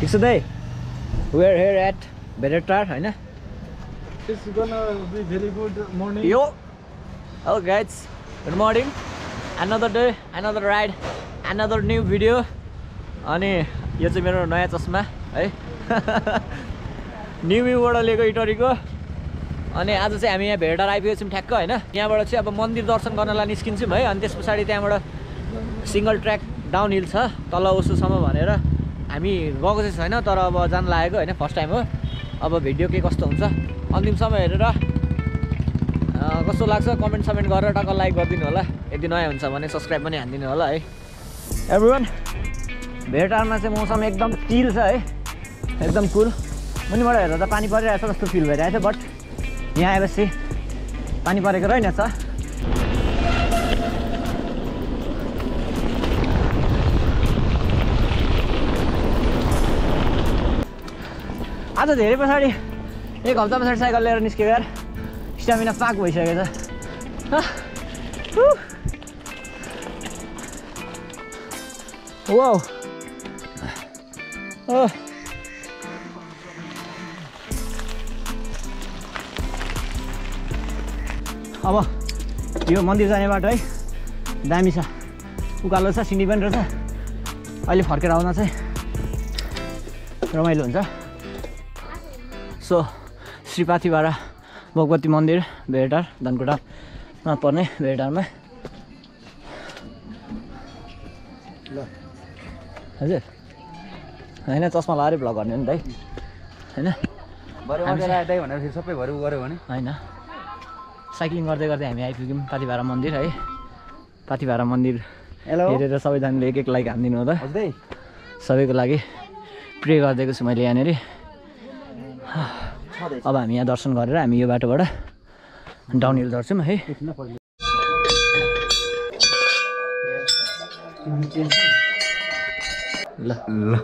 ठिक छ दाइ वेयर हेयर एट भेरेटार होइन. यो hello guys good morning another day another ride another new video अनि यो चाहिँ मेरो नयाँ चस्मा है? न्यु व्यूबाट लिएको इटरीको। अनि आज चाहिँ हामी यहाँ भेडार आइपुगेको छौँ ठ्याक्क होइन? यहाँबाट चाहिँ अब मन्दिर दर्शन गर्नलाई निस्किन्छौँ है? अनि त्यस पछाडि त्यहाँबाट सिङ्गल ट्र्याक डाउन हिल छ तल उसोसम्म भनेर। हामी गएको चाहिँ छैन तर अब जान लागेको होइन फर्स्ट टाइम हो। अब भिडियो के कस्तो हुन्छ? अन्तिमसम्म हेरेर कस्तो लाग्छ? कमेन्ट समेन्ट गरेर टक्क लाइक गरिदिनु होला। यदि नयाँ हुन्छ भने सब्सक्राइब पनि हानिदिनु होला है। एभ्री भेटारमा चाहिँ मौसम एकदम चिल छ है। एकदम कुल मुनिबाट हेर्दा त पानी परिरहेछ जस्तो फिल भइरहेको थियो बट यहाँ आएपछि पानी परेको रहेनछ। आज धेरै पछाडि एक हप्ता पछाडि साइकल लिएर निस्केको यार स्ट्यामिना पाक भइसकेको छ। अब यो मन्दिर जाने बाटो है दामी छ उकालो छ सिँढी पनि रहेछ अहिले फर्केर आउन चाहिँ रमाइलो हुन्छ सो श्रीपाथीबाट भगवती मन्दिर भेटार धनकुटामा पर्ने भेटारमा हजुर। होइन चस्मा लगाएरै भ्लग गर्ने हो नि दाइ होइन? फेरि सबै भरे गऱ्यो भने। होइन। साइक्लिङ गर्दै गर्दै हामी आइपुग्यौँ पाथिभारा मन्दिर है। पाथिभारा मन्दिर हेलो। हेरेर सबैजनाले एक एक लाइक हानिदिनु हो त। हजुर। दाइ सबैको लागि प्रे गरिदिएको छु मैले यहाँनिर। अब हामी यहाँ दर्शन गरेर हामी यो बाटोबाट डाउन हिल झर्छौँ है। ल ल।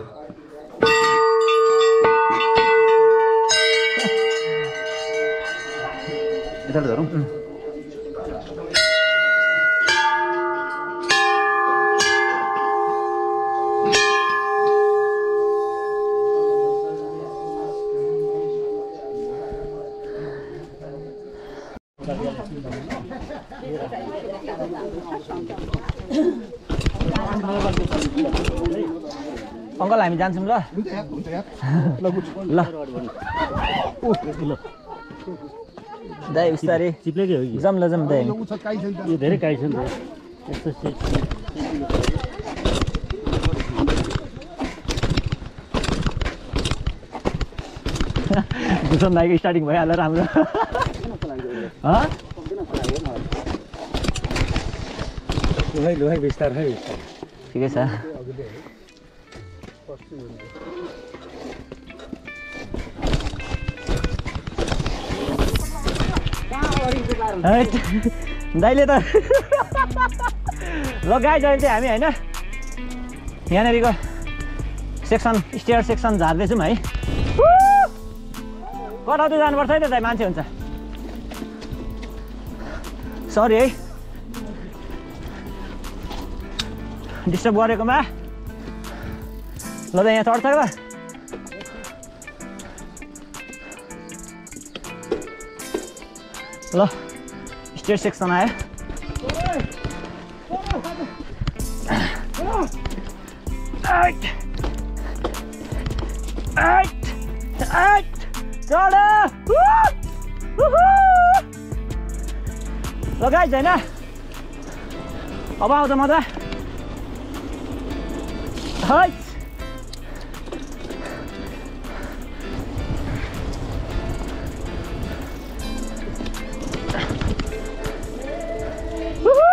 यताबाट धरौँ? अङ्कल हामी जान्छौँ ल। ल। दाइ बिस्तारै। चिप्लेकै हो कि? जाऊँ ल जाऊँ दाइ। यो धेरै काइ छ नि त। यस्तो दाइको स्टार्टिङ भइहाल्यो राम्रो हँ? लुहाइ लुहाइ बिस्तारै बिस्तारै ठिकै छ दाइले त ल गाई अहिले चाहिँ हामी होइन? यहाँनिरको सेक्सन स्टेयर सेक्सन झार्दैछौँ है। कटाउँदै जानुपर्छ है त दाइ मान्छे हुन्छ। सरी है डिस्टर्ब गरेकोमा ल त यहाँ चढ्छ ल ल स्टेट सेक्सन आयो। चढ! ल गाइज होइन अब मजा हैट। वुहु!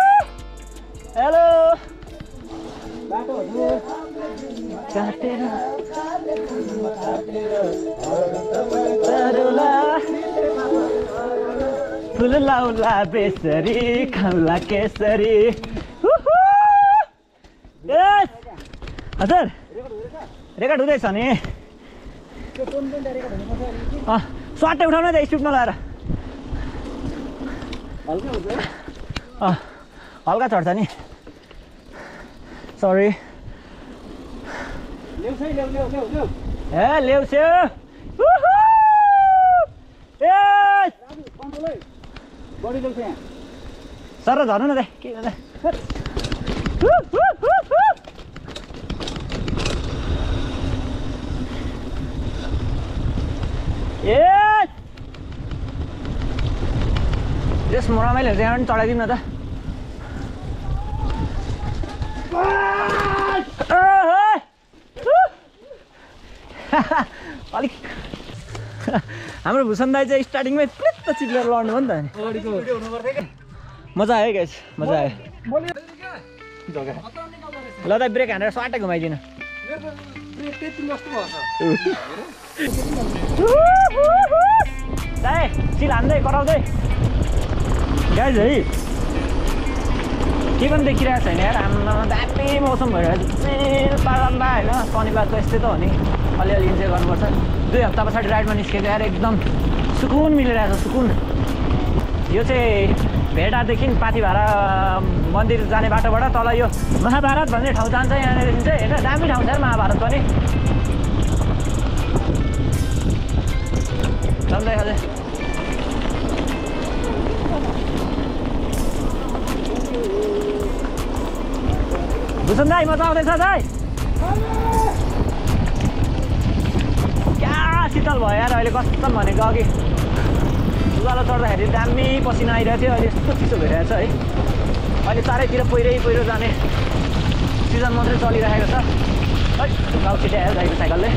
हेलो तरुला फुल लाउला बेसरी खाउला केसरी! हजुर रेकर्ड हुँदैछ नि स्वाटै उठाउनु त स्पिडमा लगाएर हल्का चढ्छ नि सरी ए ल्याउँछु! ए सर झर्नु न त के ए यस म रमाइलो हुन्छ यहाँ पनि चढाइदिउँ न त! अलिक हाम्रो भूषण दाई चाहिँ स्टार्टिङमै चिप्लेर लड्नु हो नि त अनि। मजा आयो गाइस मजा आयो। ल दाइ ब्रेक हानेर स्वाटै घुमाइदिनु। दाइ चिल हान्दै कराउँदै। गाइज है। के पनि देखिरहेको छैन यार आम्मामा दामी मौसम भइरहेको छ। चिल होइन शनिबारको यस्तै त हो नि। अलिअलि इन्जोय गर्नुपर्छ। दुई हप्ता पछाडि राइडमा निस्केको यार एकदम सुकुन मिलिरहेको छ सुकुन। यो चाहिँ भेडादेखि पाथिभाडा मन्दिर जाने बाटोबाट तल यो महाभारत भन्ने ठाउँ जान्छ यहाँनिर चाहिँ। होइन दामी ठाउँ छ महाभारत पनि। चल्दै भूषण दाई मजा आउँदैछ दाई। भयो यार अहिले कस्तो भनेको अघि उकालो चढ्दाखेरि दामी पसिना आइरहेको थियो अहिले यस्तो चिसो भइरहेको छ है अहिले चारैतिर पहिरै पहिरो जाने सिजन मात्रै चलिरहेको छ है गाउँ छिटै आयो दाइको साइकलले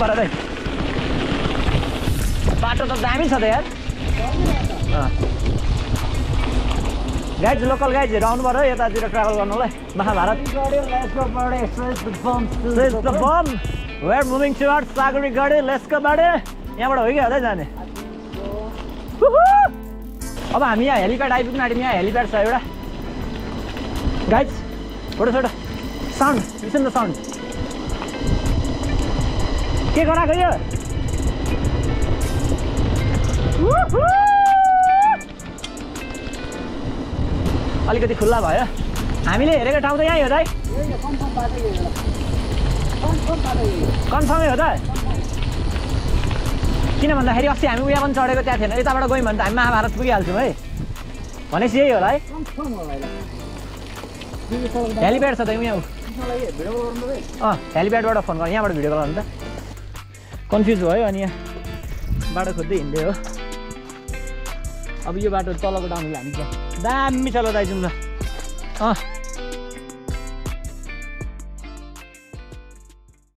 भएर चाहिँ बाटो त दामी छ त यार। गाइड लोकल गाइडहरू आउनु पऱ्यो यतातिर ट्राभल गर्नुलाई Mahabharat. Moving towards Sagari Gade. Let's go, buddy. यहाँबाट हो कि हुँदै जाने! अब हामी यहाँ हेलिप्याड आइपुग्नु आँट्यौँ यहाँ हेलिप्याड छ एउटा। गाइड्स छोटो छोटो साउन्ड द साउन्ड के गराएको यो! अलिकति खुल्ला भयो हामीले हेरेको ठाउँ त यहीँ हो दाइ कन्फर्मै हो त किन भन्दाखेरि अस्ति हामी उयो पनि चढेको त्यहाँ थिएन यताबाट गयौँ भने त हामी महाभारत पुगिहाल्छौँ है भनेपछि यही होला है हेलिप्याड छ त यहाँ अँ हेलिप्याडबाट फोन गर यहाँबाट भिडियो कल गर्नु त कन्फ्युज भयो अनि यहाँ बाटो खोज्दै हिँड्दै हो। अब यो बाटो तलको डाउन हामी दामी छ ल दाइ ल। अँ।